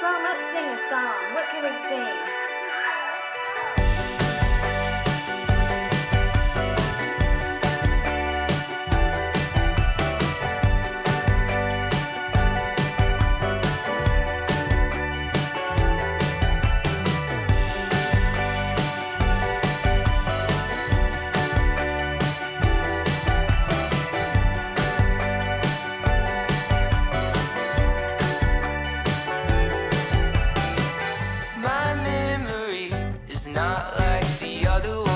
song. Let's sing a song. What can we sing? not like the other